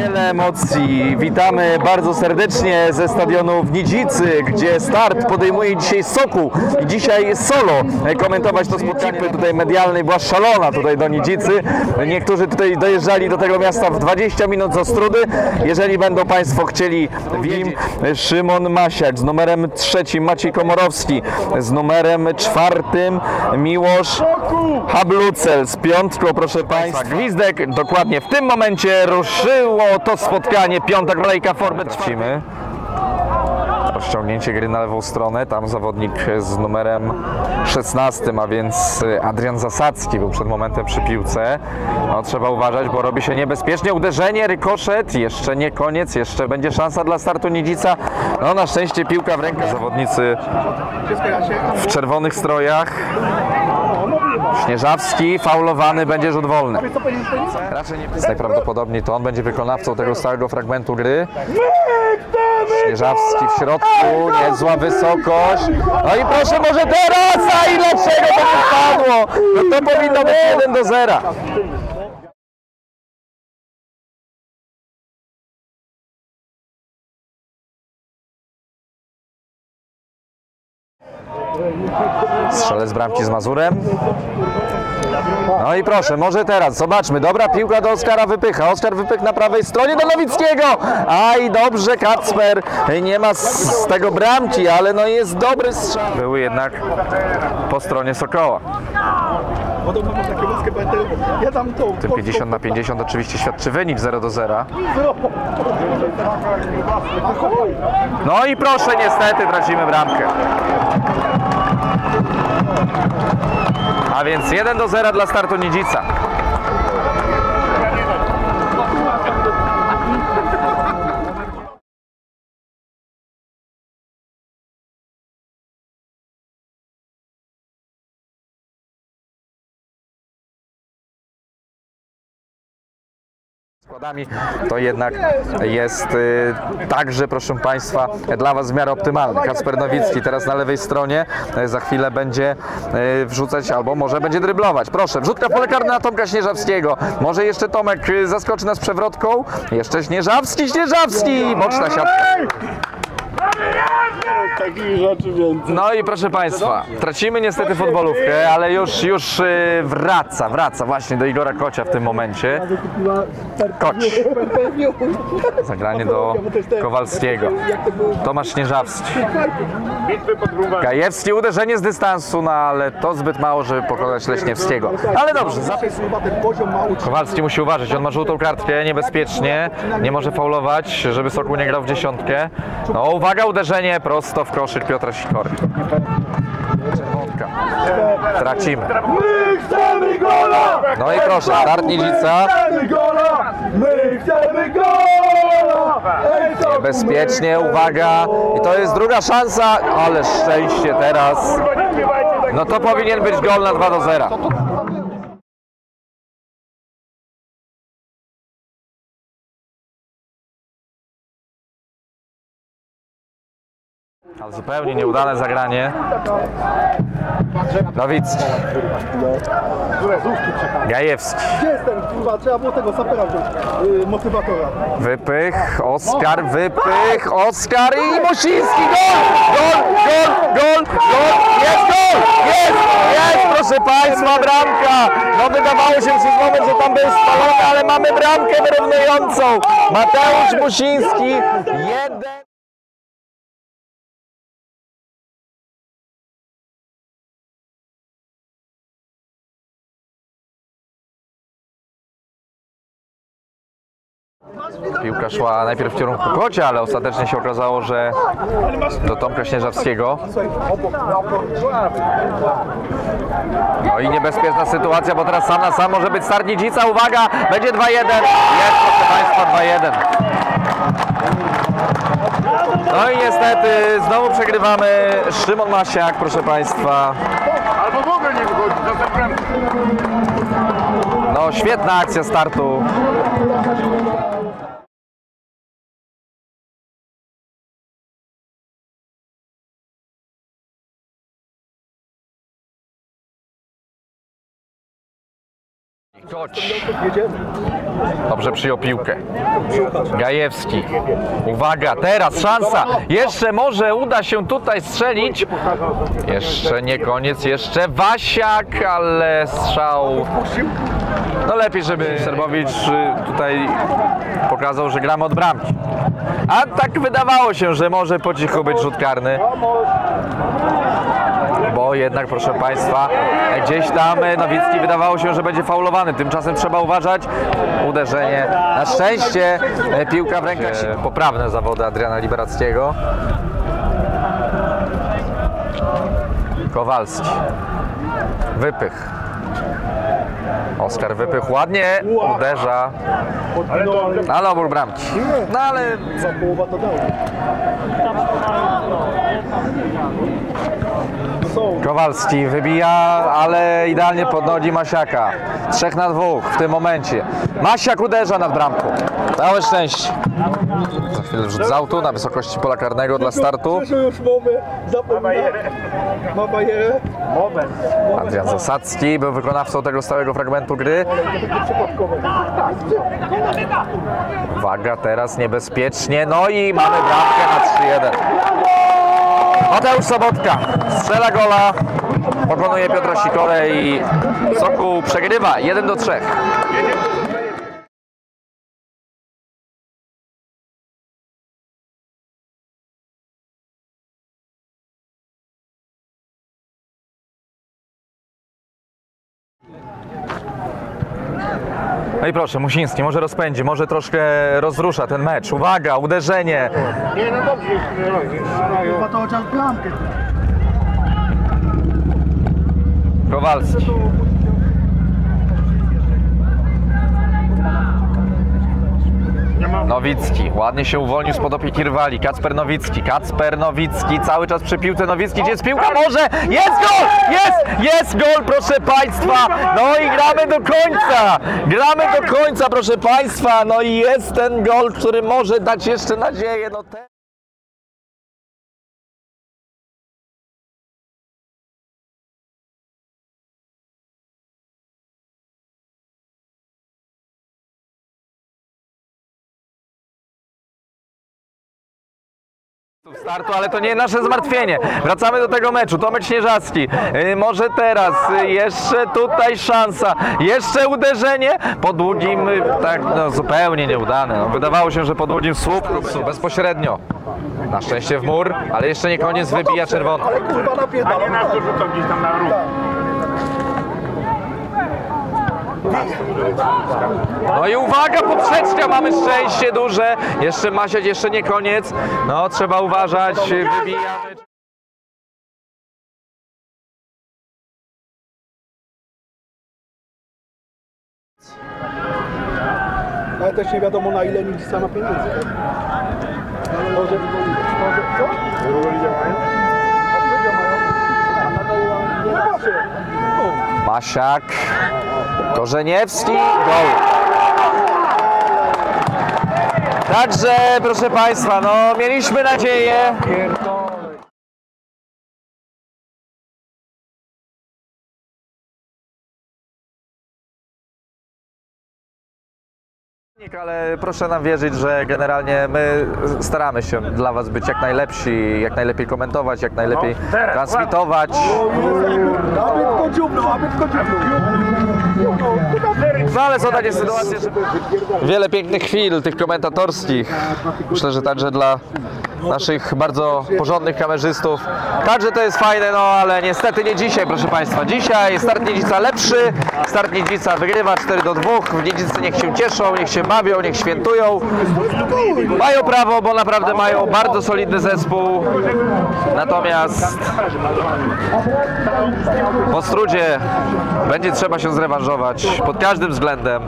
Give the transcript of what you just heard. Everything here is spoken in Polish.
Wiele emocji. Witamy bardzo serdecznie ze stadionu w Nidzicy, gdzie start podejmuje dzisiaj Soku i dzisiaj solo. Komentować to spotkanie tutaj medialnej była szalona tutaj do Nidzicy. Niektórzy tutaj dojeżdżali do tego miasta w 20 minut z Ostrudy. Jeżeli będą Państwo chcieli, Wim Szymon Masia z numerem trzecim, Maciej Komorowski z numerem czwartym, Miłosz Hablucel z piątką, proszę Państwa. Gwizdek dokładnie w tym momencie ruszyło to spotkanie. Piąta kolejka formy. Tracimy. Rozciągnięcie gry na lewą stronę. Tam zawodnik z numerem 16, a więc Adrian Zasadzki był przed momentem przy piłce. No, trzeba uważać, bo robi się niebezpiecznie. Uderzenie, rykoszet. Jeszcze nie koniec. Jeszcze będzie szansa dla startu Nidzica. No na szczęście piłka w rękę. Zawodnicy w czerwonych strojach. Śnieżawski faulowany, będzie rzut wolny. Najprawdopodobniej to on będzie wykonawcą tego stałego fragmentu gry. Śnieżawski w środku, niezła wysokość. No i proszę, może teraz! A i dlaczego to nie padło? No to powinno być 1 do 0. Strzelec bramki z Mazurem. No i proszę, może teraz, zobaczmy, dobra piłka do Oskara Wypycha, Oskar Wypych na prawej stronie do Nowickiego, aj dobrze Kacper, nie ma z, tego bramki, ale no jest dobry strzał. Były jednak po stronie Sokoła. Tym 50 na 50 oczywiście świadczy wynik 0 do 0. No i proszę, niestety tracimy bramkę. A więc 1 do 0 dla startu Nidzica. Składami, to jednak jest y, także, proszę Państwa, dla Was w miarę optymalny. Kacper Nowicki teraz na lewej stronie, y, za chwilę będzie y, wrzucać albo może będzie dryblować. Proszę, wrzutka w pole karne na Tomka Śnieżawskiego. Może jeszcze Tomek zaskoczy nas przewrotką. Jeszcze Śnieżawski, Śnieżawski! Boczna siatka. Takich rzeczy więcej. No i proszę Państwa, tracimy niestety futbolówkę, ale już, już y, wraca, wraca właśnie do Igora Kocia w tym momencie. Koć. Zagranie do Kowalskiego. Tomasz Śnieżawski. Gajewski, uderzenie z dystansu, no ale to zbyt mało, żeby pokonać Leśniewskiego. Ale dobrze. Kowalski musi uważać, on ma żółtą kartkę, niebezpiecznie, nie może faulować, żeby Sokół nie grał w dziesiątkę. No uwaga, uderzenie prosto w koszyk Piotra Sikory. Czerwotka. Tracimy. My chcemy gola! No i proszę, start Nidzica. My chcemy gola! Ej, co? Bezpiecznie, uwaga. I to jest druga szansa, ale szczęście teraz. No to powinien być gol na 2 do 0. Zupełnie nieudane zagranie. Nowicki, Gajewski, Gdzie jest ten, kurwa, trzeba było tego sapera wziąć, yy, motywatora. Wypych, Oskar, wypych, Oskar i Mosiński, gol, gol, gol, gol, gol, jest gol, jest, jest, proszę Państwa, bramka. No wydawało się przez moment, że tam był spalony, ale mamy bramkę wyrównującą. Mateusz Mosiński, jeden. Piłka szła najpierw w kierunku Kocia, ale ostatecznie się okazało, że do Tomka Śnieżawskiego. No i niebezpieczna sytuacja, bo teraz sam na sam może być start Nidzica. Uwaga, będzie 2-1. Jest, proszę Państwa, 2-1. No i niestety znowu przegrywamy. Szymon Masiak, proszę Państwa. Albo w ogóle nie wychodzi, za No świetna akcja startu. Koć. Dobrze przyjął piłkę. Gajewski. Uwaga, teraz szansa. Jeszcze może uda się tutaj strzelić. Jeszcze nie koniec, jeszcze Wasiak, ale strzał. No lepiej, żeby Serbowicz y, tutaj pokazał, że gramy od bramki. A tak wydawało się, że może po cichu być rzut karny. Bo jednak, proszę Państwa, gdzieś tam Nowicki wydawało się, że będzie faulowany. Tymczasem trzeba uważać. Uderzenie. Na szczęście e, piłka w rękach. Poprawne zawody Adriana Liberackiego. Kowalski. Wypych. Oskar Wypych ładnie uderza na obór bramki. No ale Za połowa to. Kowalski wybija, ale idealnie pod nogi Masiaka. Trzech na dwóch w tym momencie. Masiak uderza nad bramką. Całe szczęście. Za chwilę rzut z autu na wysokości pola karnego dla startu. Już. Moment. Adrian Zasadzki był wykonawcą tego stałego fragmentu gry. Uwaga, teraz niebezpiecznie. No i mamy bramkę na 3-1. Mateusz Sobotka strzela gola, pokonuje Piotra Sikorę i Sokół przegrywa 1 do 3. No i proszę, Musiński może rozpędzi, może troszkę rozrusza ten mecz. Uwaga, uderzenie. Chyba to chociaż bramkę. Kowalski. Nowicki, ładnie się uwolnił spod opieki rywali. Kacper Nowicki, Kacper Nowicki, cały czas przy piłce Nowicki, gdzie jest piłka? Może! Jest gol! Jest! Jest gol, proszę Państwa! No i gramy do końca! Gramy do końca, proszę Państwa! No i jest ten gol, który może dać jeszcze nadzieję. No te... startu, ale to nie nasze zmartwienie. Wracamy do tego meczu. Tomek Śnieżacki. Yy, może teraz yy, jeszcze tutaj szansa. Jeszcze uderzenie po długim, yy, tak no, zupełnie nieudane. No, wydawało się, że po długim słupku bezpośrednio. Na szczęście w mur, ale jeszcze nie koniec wybija czerwono. Ale kurwa napierdala. nas to rzucą gdzieś tam na róg. No i uwaga, poprzeczka, mamy szczęście duże. Jeszcze Masiać, jeszcze nie koniec. No trzeba uważać, wybijamy. Ale też nie wiadomo na ile Nidzica ma pieniędzy. Może... może co? A No. No. Korzeniewski, gol. Także, proszę Państwa, no mieliśmy nadzieję. Ale proszę nam wierzyć, że generalnie my staramy się dla Was być jak najlepsi, jak najlepiej komentować, jak najlepiej No, teraz, transmitować. Aby tylko dziubnął, aby tylko dziubnął. No ale są takie sytuacje, że wiele pięknych chwil tych komentatorskich. Myślę, że także dla naszych bardzo porządnych kamerzystów. Także to jest fajne, no ale niestety nie dzisiaj, proszę Państwa. Dzisiaj start Niedzica lepszy, start Niedzica wygrywa 4 do 2. W Niedzicy niech się cieszą, niech się bawią, niech świętują. Mają prawo, bo naprawdę mają bardzo solidny zespół. Natomiast po strudzie będzie trzeba się zrewanżować pod każdym względem.